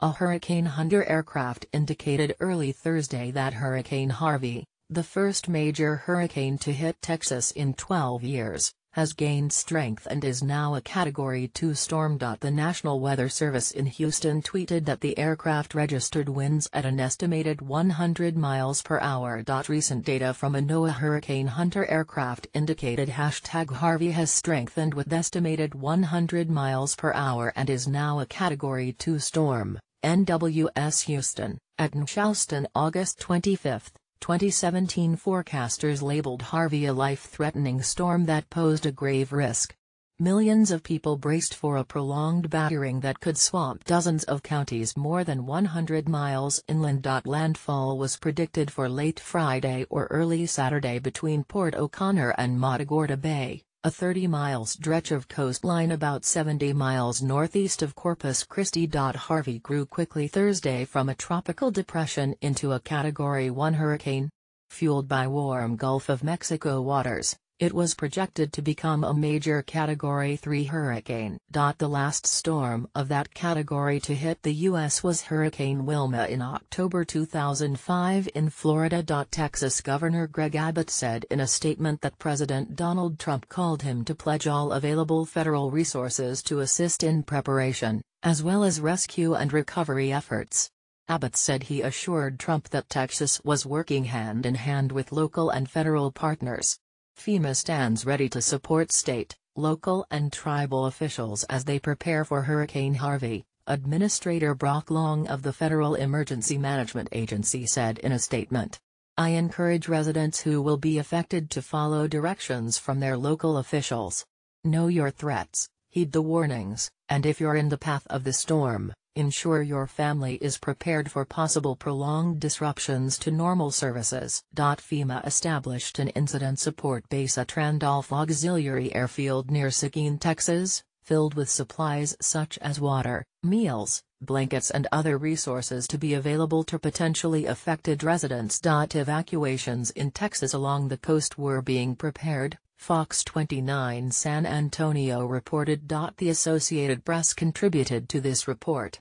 A Hurricane Hunter aircraft indicated early Thursday that Hurricane Harvey, the first major hurricane to hit Texas in 12 years, has gained strength and is now a Category 2 storm. The National Weather Service in Houston tweeted that the aircraft registered winds at an estimated 100 miles per hour. Recent data from a NOAA Hurricane Hunter aircraft indicated hashtag Harvey has strengthened with estimated 100 miles per hour and is now a Category 2 storm. NWS Houston, at Charleston August 25, 2017 forecasters labeled Harvey a life-threatening storm that posed a grave risk. Millions of people braced for a prolonged battering that could swamp dozens of counties more than 100 miles inland. Landfall was predicted for late Friday or early Saturday between Port O'Connor and Matagorda Bay a 30-mile stretch of coastline about 70 miles northeast of Corpus Christi. Harvey grew quickly Thursday from a tropical depression into a Category 1 hurricane. Fueled by warm Gulf of Mexico waters, it was projected to become a major Category 3 hurricane. The last storm of that category to hit the U.S. was Hurricane Wilma in October 2005 in Florida. Texas Governor Greg Abbott said in a statement that President Donald Trump called him to pledge all available federal resources to assist in preparation, as well as rescue and recovery efforts. Abbott said he assured Trump that Texas was working hand in hand with local and federal partners. FEMA stands ready to support state, local and tribal officials as they prepare for Hurricane Harvey, Administrator Brock Long of the Federal Emergency Management Agency said in a statement. I encourage residents who will be affected to follow directions from their local officials. Know your threats, heed the warnings, and if you're in the path of the storm, Ensure your family is prepared for possible prolonged disruptions to normal services. FEMA established an incident support base at Randolph Auxiliary Airfield near Seguin, Texas, filled with supplies such as water, meals, blankets and other resources to be available to potentially affected residents. Evacuations in Texas along the coast were being prepared, Fox 29 San Antonio reported. The Associated Press contributed to this report.